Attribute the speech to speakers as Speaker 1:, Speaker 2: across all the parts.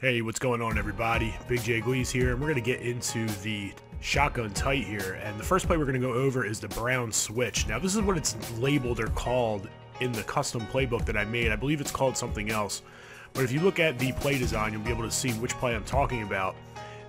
Speaker 1: Hey, what's going on, everybody? Big J Gleez here, and we're going to get into the shotgun tight here. And the first play we're going to go over is the Brown Switch. Now, this is what it's labeled or called in the custom playbook that I made. I believe it's called something else. But if you look at the play design, you'll be able to see which play I'm talking about.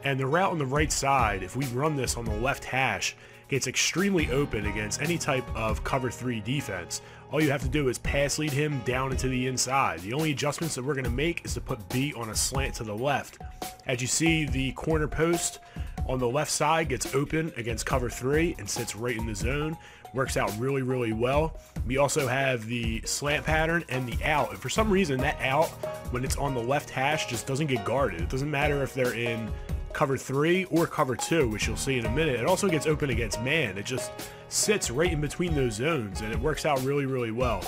Speaker 1: And the route on the right side, if we run this on the left hash, gets extremely open against any type of cover 3 defense. All you have to do is pass lead him down into the inside. The only adjustments that we're going to make is to put B on a slant to the left. As you see, the corner post on the left side gets open against cover 3 and sits right in the zone. Works out really, really well. We also have the slant pattern and the out. And for some reason, that out, when it's on the left hash, just doesn't get guarded. It doesn't matter if they're in cover three or cover two, which you'll see in a minute. It also gets open against man. It just sits right in between those zones and it works out really, really well.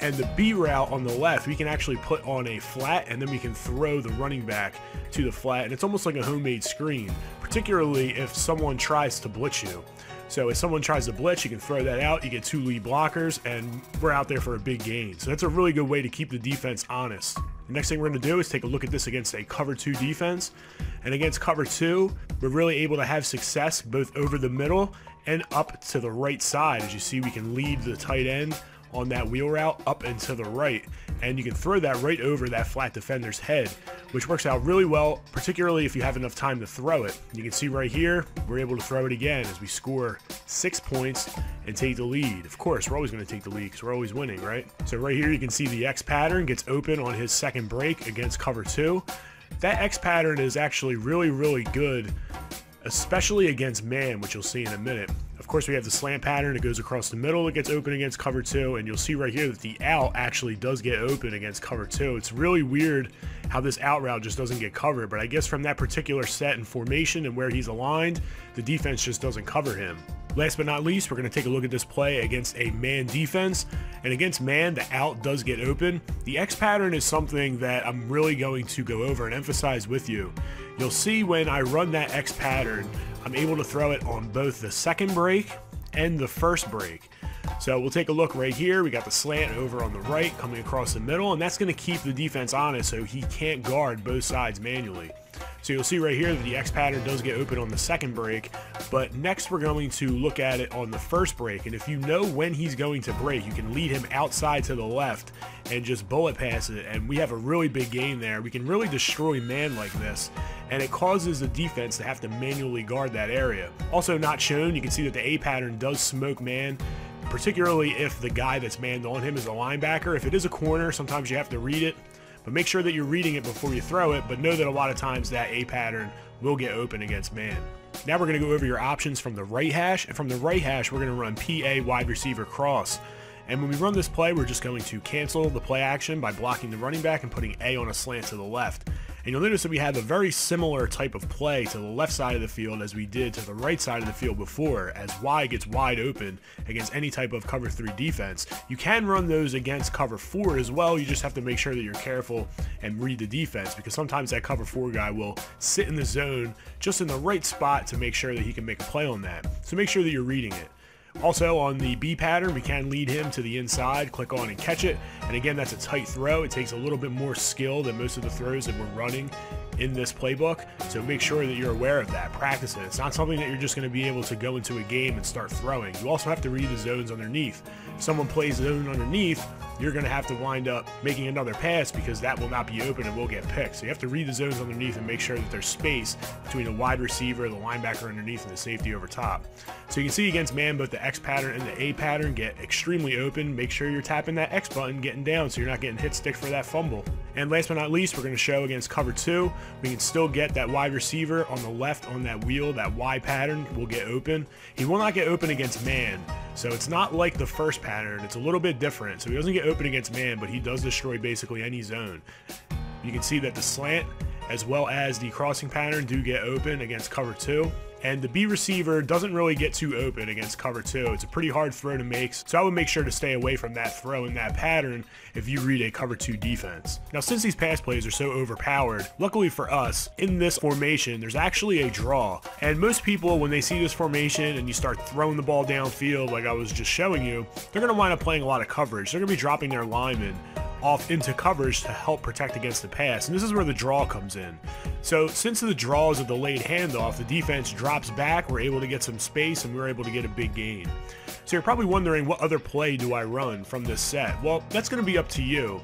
Speaker 1: And the B route on the left, we can actually put on a flat and then we can throw the running back to the flat. And it's almost like a homemade screen, particularly if someone tries to blitz you. So if someone tries to blitz, you can throw that out, you get two lead blockers, and we're out there for a big gain. So that's a really good way to keep the defense honest. The next thing we're going to do is take a look at this against a cover 2 defense. And against cover 2, we're really able to have success both over the middle and up to the right side. As you see, we can lead the tight end on that wheel route up and to the right. And you can throw that right over that flat defender's head, which works out really well, particularly if you have enough time to throw it. You can see right here, we're able to throw it again as we score six points and take the lead. Of course, we're always going to take the lead because we're always winning, right? So right here, you can see the X pattern gets open on his second break against cover two. That X pattern is actually really, really good especially against man, which you'll see in a minute. Of course, we have the slant pattern. It goes across the middle. It gets open against cover two. And you'll see right here that the out actually does get open against cover two. It's really weird how this out route just doesn't get covered. But I guess from that particular set and formation and where he's aligned, the defense just doesn't cover him. Last but not least, we're going to take a look at this play against a man defense. And against man, the out does get open. The X pattern is something that I'm really going to go over and emphasize with you. You'll see when I run that X pattern, I'm able to throw it on both the second break and the first break. So we'll take a look right here. We got the slant over on the right coming across the middle, and that's going to keep the defense honest so he can't guard both sides manually. So you'll see right here that the X pattern does get open on the second break, but next we're going to look at it on the first break. And if you know when he's going to break, you can lead him outside to the left and just bullet pass it. And we have a really big game there. We can really destroy man like this, and it causes the defense to have to manually guard that area. Also not shown, you can see that the A pattern does smoke man particularly if the guy that's manned on him is a linebacker. If it is a corner, sometimes you have to read it but make sure that you're reading it before you throw it, but know that a lot of times that A pattern will get open against man. Now we're going to go over your options from the right hash, and from the right hash, we're going to run PA wide receiver cross. And when we run this play, we're just going to cancel the play action by blocking the running back and putting A on a slant to the left. And you'll notice that we have a very similar type of play to the left side of the field as we did to the right side of the field before, as Y gets wide open against any type of cover 3 defense. You can run those against cover 4 as well, you just have to make sure that you're careful and read the defense, because sometimes that cover 4 guy will sit in the zone just in the right spot to make sure that he can make a play on that. So make sure that you're reading it. Also on the B pattern, we can lead him to the inside, click on and catch it. And again, that's a tight throw. It takes a little bit more skill than most of the throws that we're running in this playbook. So make sure that you're aware of that. Practice it. It's not something that you're just going to be able to go into a game and start throwing. You also have to read the zones underneath. If someone plays zone underneath, you're going to have to wind up making another pass because that will not be open and will get picked. So you have to read the zones underneath and make sure that there's space between the wide receiver, the linebacker underneath, and the safety over top. So you can see against man, both the X pattern and the A pattern get extremely open. Make sure you're tapping that X button, getting down so you're not getting hit stick for that fumble. And last but not least, we're going to show against cover two, we can still get that wide receiver on the left on that wheel, that Y pattern will get open. He will not get open against man. So it's not like the first pattern. It's a little bit different. So he doesn't get open against man, but he does destroy basically any zone. You can see that the slant as well as the crossing pattern do get open against cover two. And the B receiver doesn't really get too open against cover two. It's a pretty hard throw to make, so I would make sure to stay away from that throw in that pattern if you read a cover two defense. Now, since these pass plays are so overpowered, luckily for us, in this formation, there's actually a draw. And most people, when they see this formation and you start throwing the ball downfield like I was just showing you, they're going to wind up playing a lot of coverage. They're going to be dropping their linemen off into coverage to help protect against the pass. And this is where the draw comes in. So since the draw is a delayed handoff, the defense drops back, we're able to get some space, and we're able to get a big gain. So you're probably wondering what other play do I run from this set? Well, that's going to be up to you.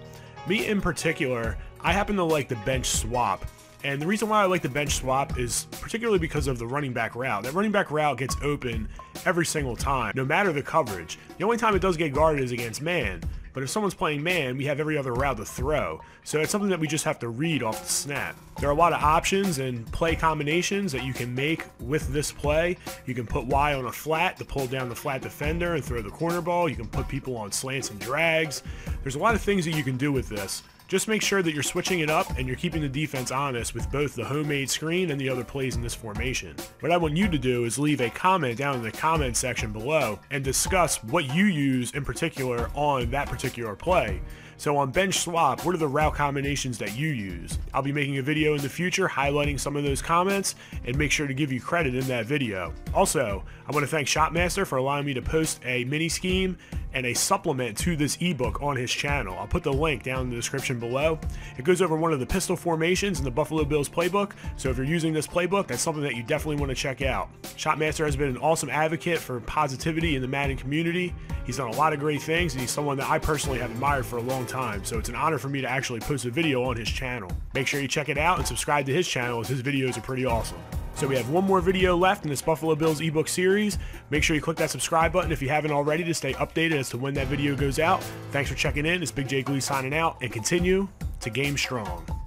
Speaker 1: Me in particular, I happen to like the bench swap. And the reason why I like the bench swap is particularly because of the running back route. That running back route gets open every single time, no matter the coverage. The only time it does get guarded is against man. But if someone's playing man, we have every other route to throw. So it's something that we just have to read off the snap. There are a lot of options and play combinations that you can make with this play. You can put Y on a flat to pull down the flat defender and throw the corner ball. You can put people on slants and drags. There's a lot of things that you can do with this. Just make sure that you're switching it up and you're keeping the defense honest with both the homemade screen and the other plays in this formation. What I want you to do is leave a comment down in the comment section below and discuss what you use in particular on that particular play. So on bench swap, what are the route combinations that you use? I'll be making a video in the future highlighting some of those comments and make sure to give you credit in that video. Also, I want to thank Shopmaster for allowing me to post a mini scheme and a supplement to this ebook on his channel. I'll put the link down in the description below. It goes over one of the pistol formations in the Buffalo Bills playbook, so if you're using this playbook, that's something that you definitely want to check out. Shopmaster has been an awesome advocate for positivity in the Madden community. He's done a lot of great things, and he's someone that I personally have admired for a long time, so it's an honor for me to actually post a video on his channel. Make sure you check it out and subscribe to his channel as his videos are pretty awesome. So we have one more video left in this Buffalo Bills ebook series. Make sure you click that subscribe button if you haven't already to stay updated as to when that video goes out. Thanks for checking in. It's Big J Glee signing out and continue to game strong.